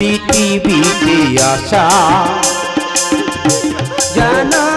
পৃথিবীতে আসা জনম জনম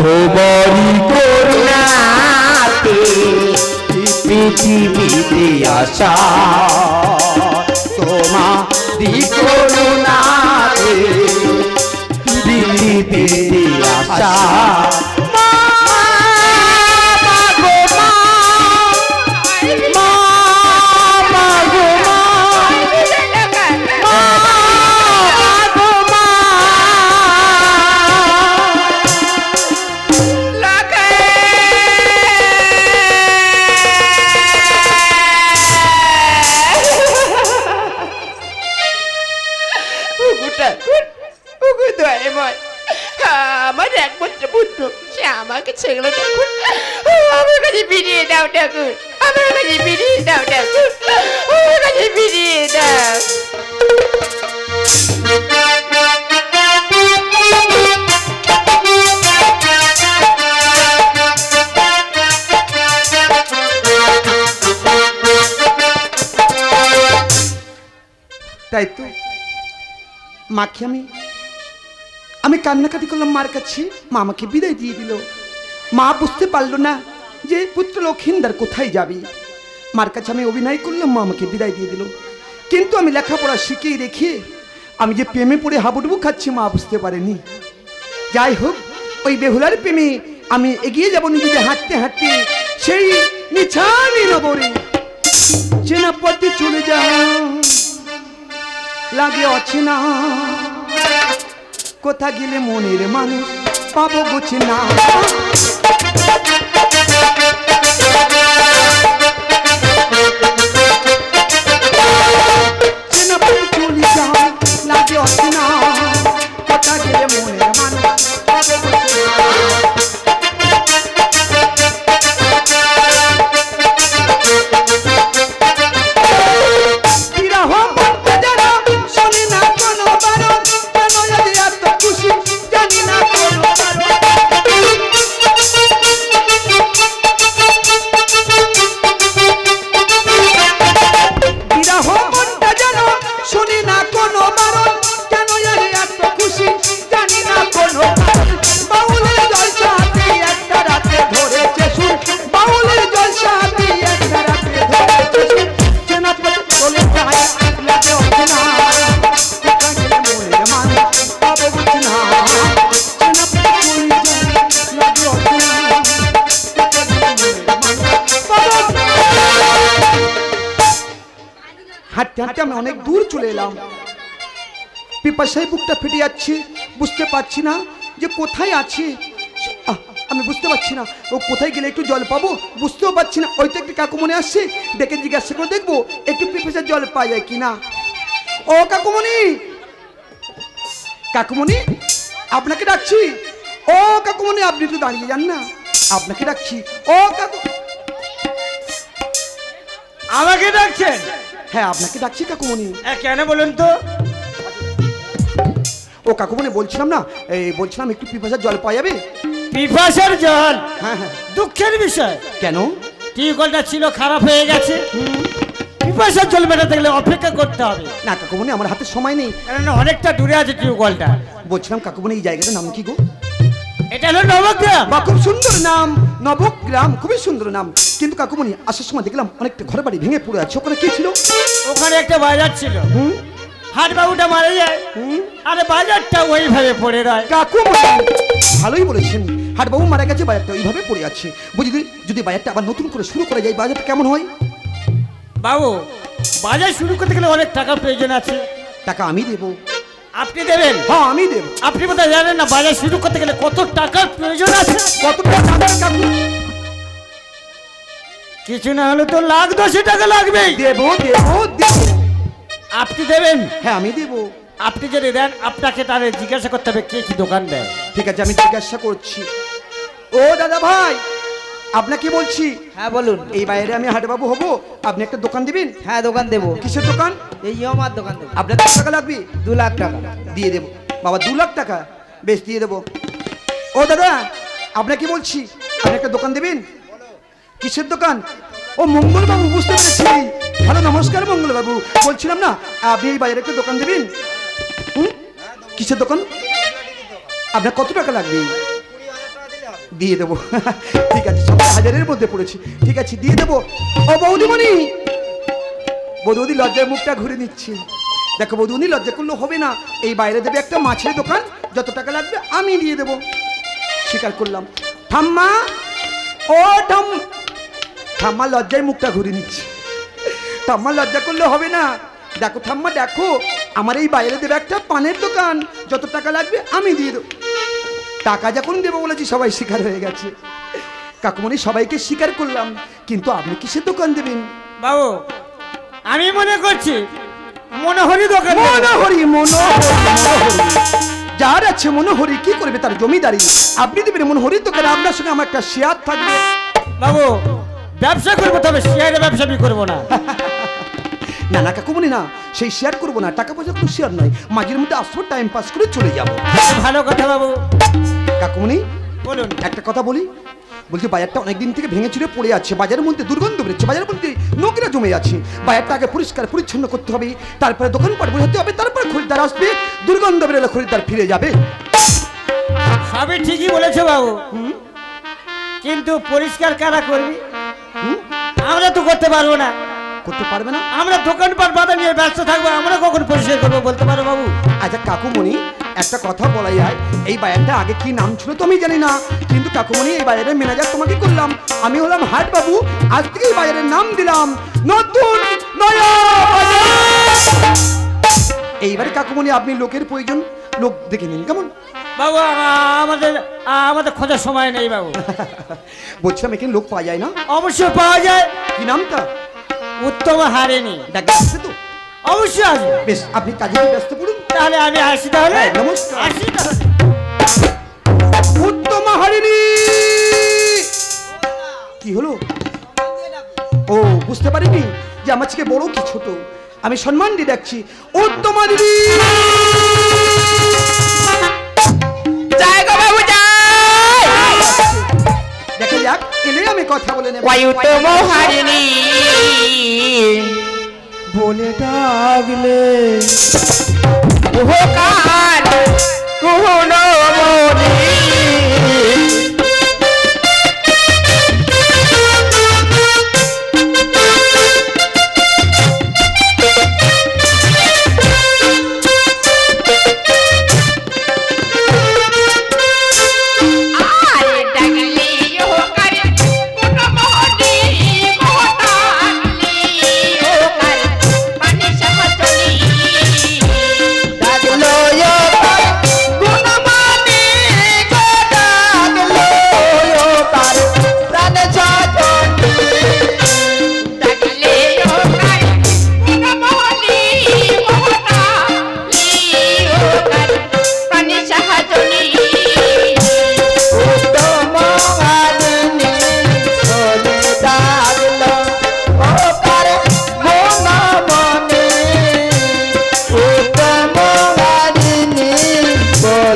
তোমারই করুণাতে পৃথিবীতে আসা তোমারই করুণাতে পৃথিবীতে আসা আমাকে ঠাকুর। আমার কাছে ফিরিয়ে দাও, ঠাকুর। আমার কাছে ফিরিয়ে দাও, ঠাকুর। আমার কাছে ফিরিয়ে দাও। তাই তো। মাকে আমি আমি কান্নাকাটি করলাম, মার কাছে। মা আমাকে বিদায় দিয়ে দিল। মা বুঝতে পারল না যে পুত্র লক্ষিন্দার কোথায় যাবি। মার কাছে আমি অভিনয় করলাম, মা আমাকে বিদায় দিয়ে দিল। কিন্তু আমি লেখাপড়া শিখেই রেখে আমি যে প্রেমে পড়ে হাবুডুবু খাচ্ছি, মা বুঝতে পারেনি। যাই হোক, ওই বেহুলার প্রেমে আমি এগিয়ে যাব নিজেকে হাঁটতে হাঁটতে, সেই নিছানি নগরে। চেনা পথে চলে যা লাগে অচেনা। কোথা গেলে মনের মানুষ? পাবো গোছে না। হাঁটতে আমি অনেক দূর চলে এলাম পিপাসায় বুকটা ফেটে যাচ্ছে বুঝতে পারছি না যে কোথায় আছি আমি বুঝতে পারছি না ও কোথায় গেলে একটু জল পাবো বুঝতেও পারছি না ওই তো একটি কাকু মনে আসছে ডেকে জিজ্ঞাসা করে দেখব একটু পিপাসার জল পাওয়া যায় কিনা ও কাকুমণি কাকুমণি আপনাকে ডাকছি ও কাকুমণি আপনি একটু দাঁড়িয়ে যান না আপনাকে ডাকছি ও কাকু আমাকে ডাকছেন? হ্যাঁ আপনাকে ডাকছি কাকুমণি। এ, কেন বলুন তো? ও কাকুমণি বলছিলাম না এই বলছিলাম একটু পিপাসার জল পাওয়া যাবে? পিপাসার জল? হ্যাঁ হ্যাঁ। দুঃখের বিষয়। কেন? টিউবওয়েলটা ছিল খারাপ হয়ে গেছে। পিপাসার জল মেটাতে গেলে অপেক্ষা করতে হবে। না কাকুমণি আমার হাতে সময় নেই। কেননা অনেকটা দূরে আছে টিউবওয়েলটা। বলছিলাম কাকুমণি এই জায়গাটার নাম কি গো? এটা হলো নবগ্রাম। বা খুব সুন্দর নাম নবগ্রাম খুবই সুন্দর নাম। কিন্তু কাকুমণি আসার সময় দেখলাম অনেকটা ঘর বাড়ি ভেঙে পড়ে আছে। ওখানে কি ছিল? ওখানে একটা বাজার ছিল। হুম? হাট বাবুটা মারা যায়। হুম? আরে বাজারটা ওইভাবে পড়ে রয়। কাকু বলেন ভালোই বলেছেন। হাটবাবু মারা গেছে বাজারটা ওইভাবে পড়ে আছে। বুঝি যদি বাজারটা আবার নতুন করে শুরু করা যায় বাজারটা কেমন হয়? বাবু বাজার শুরু করতে গেলে অনেক টাকার প্রয়োজন আছে। টাকা আমি দেবো। আপনি দেবেন? হ্যাঁ আমি দেবো। আপনি বোধহয় জানেন না বাজার শুরু করতে গেলে কত টাকার প্রয়োজন আছে? কত টাকা লাগবে কাকু কিছু না হলে তো লাখ দশে টাকা লাগবেই। দেবো দেবো দেবো। আপনি দেবেন? হ্যাঁ আমি দেবো। আপনি যদি দেন আপনাকে তাহলে জিজ্ঞাসা করতে হবে কে কি দোকান দেয়? ঠিক আছে আমি জিজ্ঞাসা করছি। ও দাদা ভাই আপনাকে বলছি? হ্যাঁ বলুন। এই বাইরে আমি হাটবাবু হব আপনি একটা দোকান দিবেন? হ্যাঁ দোকান দেবো। কিসের দোকান? এই আমার দোকান দেবো। আপনার কত টাকা লাগবে? দু লাখ টাকা। দিয়ে দেবো। বাবা দু লাখ টাকা। বেশ দিয়ে দেবো। ও দাদা আপনাকে বলছি আপনি একটা দোকান দেবেন? কিসের দোকান? ও মঙ্গলবাবু, বুঝতে পেরেছি। হ্যালো, নমস্কার মঙ্গলবাবু। বলছিলাম না, আপনি এই বাজারে একটা দোকান দেবেন? কিসের দোকান? আপনার কত টাকা লাগবে? দিয়ে দেবো। ঠিক আছে সবাই হাজারের মধ্যে পড়েছি। ঠিক আছে, দিয়ে দেবো। ও বৌদিমণি! বৌদি লজ্জায় মুখটা ঘুরে নিচ্ছে। দেখো বৌদি লজ্জা করলে হবে না। এই বাইরে দেবে একটা মাছের দোকান, যত টাকা লাগবে আমি দিয়ে দেবো। স্বীকার করলাম। ঠাম্মা! ও ঠাম ঠাম্মা লজ্জায় মুখটা ঘুরে নিচ্ছে। ঠাম্মা লজ্জা করলে হবে না। দেখো ঠাম্মা দেখো আমার এই বাইরে দেবে একটা পানের দোকান। যত টাকা লাগবে আমি দিয়ে দেবো। টাকা যখন দেবো বলেছি সবাই শিকার হয়ে গেছে। কাকুমণি সবাইকে স্বীকার করলাম কিন্তু আপনি কিসের দোকান দেবেন? বাবু আমি মনে করছি মনোহরি দোকান। মনোহরি মনোহরি মনোহরি। যার আছে মনোহরি কি করবে তার জমিদারি? আপনি দেবেন মনোহরির দোকানে আপনার সঙ্গে আমার একটা শেয়ার থাকবে। বাবু ব্যবসা করব তবে শেয়ারে ব্যবসা আমি করব না। না না কাকুমনি না সেই শেয়ার করব না টাকা পয়সা কোনো শেয়ার নয় মাঝের মধ্যে আসব টাইম পাস করে চলে যাব। ভালো কথা বাবু। কাকুমনি বলুন। একটা কথা বলি বলছি বাজারটা অনেক দিন থেকে ভেঙে চুরে পড়ে আছে বাজারের মধ্যে দুর্গন্ধ বেরোচ্ছে বাজারের মধ্যে নোংরা জমে আছে বাজারটা আগে পরিষ্কার পরিচ্ছন্ন করতে হবে তারপরে দোকানপাট বোঝাতে হবে তারপরে খরিদ্দার আসবে দুর্গন্ধ বেরোলে খরিদ্দার ফিরে যাবে। সবই ঠিকই বলেছ বাবু। কিন্তু পরিষ্কার কারা করবি? আমরা তো করতে পারব না। করতে পারবে না? আমরা দোকানপাট বাধা নিয়ে ব্যস্ত থাকব আমরা কখন পরিষ্কার করব বলতে পারো বাবু? আচ্ছা কাকুমণি একটা কথা বলা যায়। এই বাজারটা আগে কি নাম ছিল তো আমি জানি না কিন্তু কাকুমণি এই বাজারের ম্যানেজার তোমাকে করলাম। আমি হলাম হাট বাবু আজ থেকে এই বাজারের নাম দিলাম নতুন নয়া। এইবারে কাকুমণি আপনি লোকের প্রয়োজন লোক দেখে নিন কেমন? বাবু আমাদের আমাদের খোঁজার সময় নেই বাবু। বলছিলাম এখানে লোক পাওয়া যায় না? অবশ্যই পাওয়া যায়। কি নামটা? উত্তম হারেনি ডাক্তার তো। অবশ্যই আসবে। বেশ আপনি কাজে ব্যস্ত পড়ুন। তাহলে আমি আসি তাহলে। হ্যাঁ, নমস্কার। আসি তাহলে। উত্তম হারিণী! কি হলো? ও বুঝতে পারিনি যে আমার থেকে বড় কি ছোট। আমি সম্মান দিয়ে ডাকছি উত্তমা দিদি বলে নেব বলে ডাকলে। কান কুহন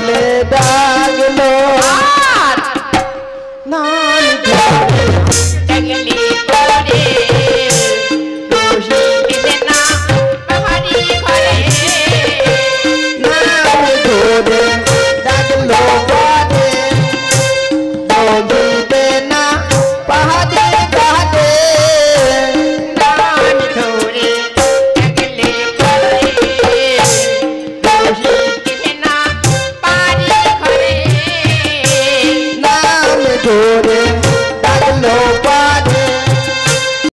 चलेदा